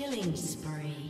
Killing spree.